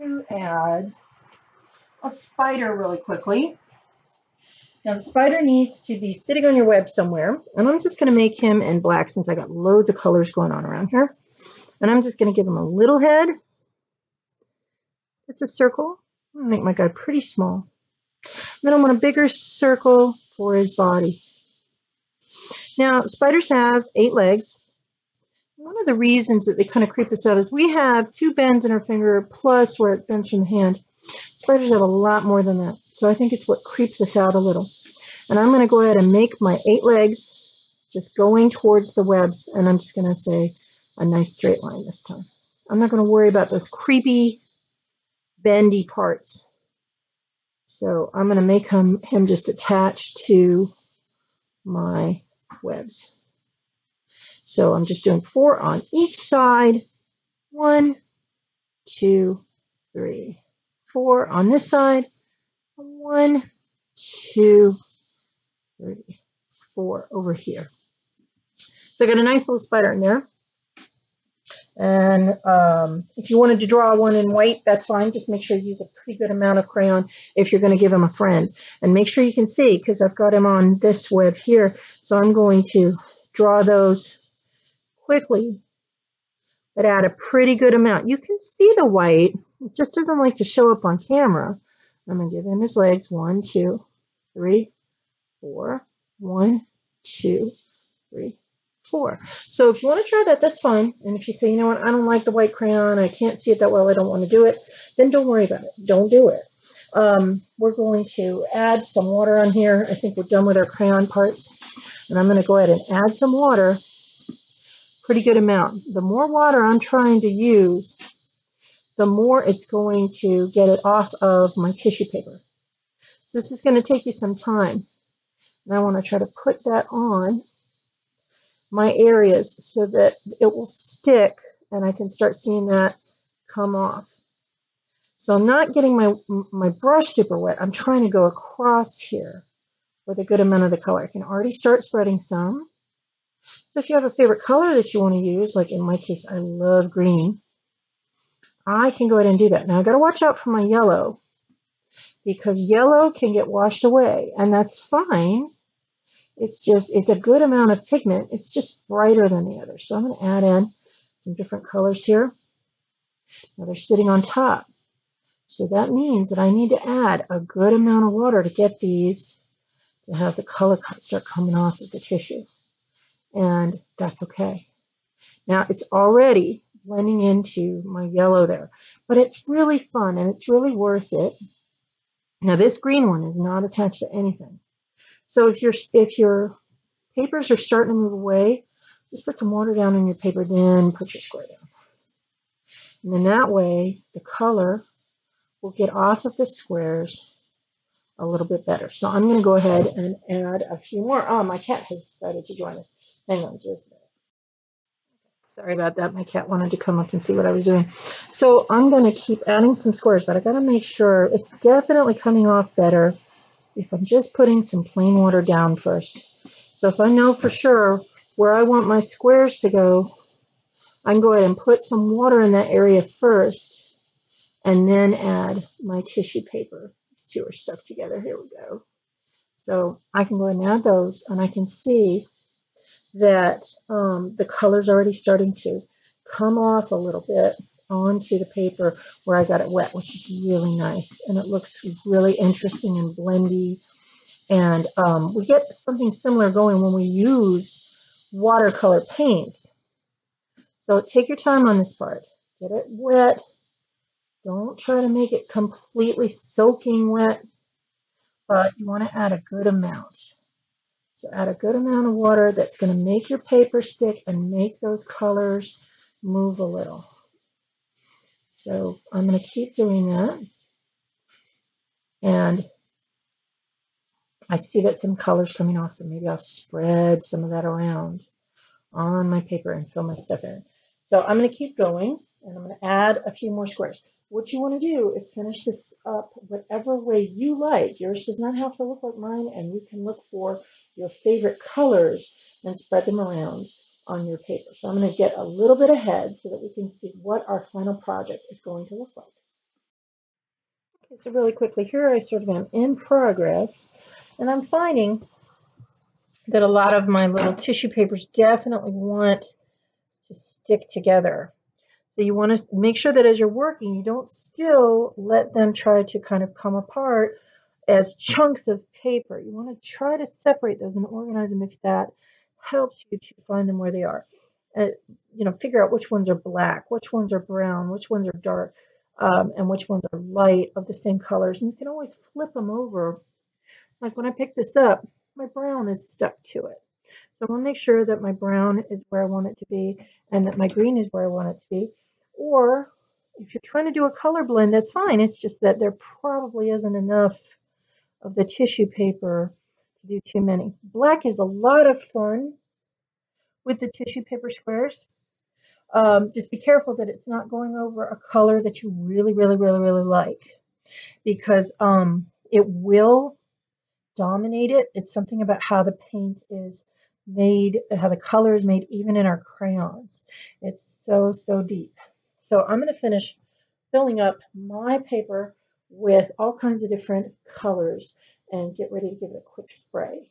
to add a spider really quickly. Now the spider needs to be sitting on your web somewhere, and I'm just going to make him in black since I got loads of colors going on around here. And I'm just going to give him a little head. It's a circle. Make my guy pretty small. Then I want a bigger circle for his body. Now, spiders have eight legs. One of the reasons that they kind of creep us out is we have two bends in our finger plus where it bends from the hand. Spiders have a lot more than that. So I think it's what creeps us out a little. And I'm going to go ahead and make my eight legs just going towards the webs. And I'm just going to say a nice straight line this time. I'm not going to worry about those creepy, bendy parts. So I'm going to make him, him just attached to my webs. So I'm just doing four on each side. One, two, three, four on this side. One, two, three, four over here. So I got a nice little spider in there. And um, if you wanted to draw one in white, that's fine. Just make sure you use a pretty good amount of crayon if you're going to give him a friend. And make sure you can see because I've got him on this web here. So I'm going to draw those quickly, but add a pretty good amount. You can see the white. It just doesn't like to show up on camera. I'm to give him his legs. One, two, three, four. One, two, three, four. So if you want to try that, that's fine. And if you say, you know what, I don't like the white crayon, I can't see it that well, I don't want to do it, then don't worry about it. Don't do it. Um, we're going to add some water on here. I think we're done with our crayon parts. And I'm to go ahead and add some water, pretty good amount. The more water I'm trying to use, the more it's going to get it off of my tissue paper. So this is going to take you some time. And I want to try to put that on my areas so that it will stick and I can start seeing that come off. So I'm not getting my, my brush super wet. I'm trying to go across here with a good amount of the color. I can already start spreading some. So if you have a favorite color that you want to use, like in my case, I love green, I can go ahead and do that. Now I got to watch out for my yellow because yellow can get washed away and that's fine it's just, it's a good amount of pigment. It's just brighter than the other. So I'm going to add in some different colors here. Now they're sitting on top. So that means that I need to add a good amount of water to get these to have the color start coming off of the tissue. And that's okay. Now it's already blending into my yellow there, but it's really fun and it's really worth it. Now this green one is not attached to anything. So if your if your papers are starting to move away, just put some water down in your paper, then put your square down. And then that way, the color will get off of the squares a little bit better. So I'm going to go ahead and add a few more. Oh, my cat has decided to join us. Hang on just a minute. Sorry about that. My cat wanted to come up and see what I was doing. So I'm going to keep adding some squares, but I got to make sure it's definitely coming off better if I'm just putting some plain water down first. So if I know for sure where I want my squares to go, I can go ahead and put some water in that area first and then add my tissue paper. These two are stuck together. Here we go. So I can go ahead and add those and I can see that um, the color's already starting to come off a little bit onto the paper where I got it wet, which is really nice. And it looks really interesting and blendy. And um, we get something similar going when we use watercolor paints. So take your time on this part. Get it wet. Don't try to make it completely soaking wet, but you want to add a good amount. So add a good amount of water that's going to make your paper stick and make those colors move a little. So I'm going to keep doing that. And I see that some color's coming off, so maybe I'll spread some of that around on my paper and fill my stuff in. So I'm going to keep going, and I'm going to add a few more squares. What you want to do is finish this up whatever way you like. Yours does not have to look like mine, and you can look for your favorite colors and spread them around on your paper. So I'm going to get a little bit ahead so that we can see what our final project is going to look like. Okay, so really quickly here I sort of am in progress and I'm finding that a lot of my little tissue papers definitely want to stick together. So you want to make sure that as you're working, you don't still let them try to kind of come apart as chunks of paper. You want to try to separate those and organize them if that helps you to find them where they are. Uh, you know, figure out which ones are black, which ones are brown, which ones are dark, um, and which ones are light of the same colors. And you can always flip them over. Like when I pick this up, my brown is stuck to it. So I want to make sure that my brown is where I want it to be and that my green is where I want it to be. Or if you're trying to do a color blend, that's fine. It's just that there probably isn't enough of the tissue paper to do too many. Black is a lot of fun with the tissue paper squares. Um, just be careful that it's not going over a color that you really, really, really, really like because um, it will dominate it. It's something about how the paint is made, how the color is made even in our crayons. It's so, so deep. So I'm going to finish filling up my paper with all kinds of different colors and get ready to give it a quick spray.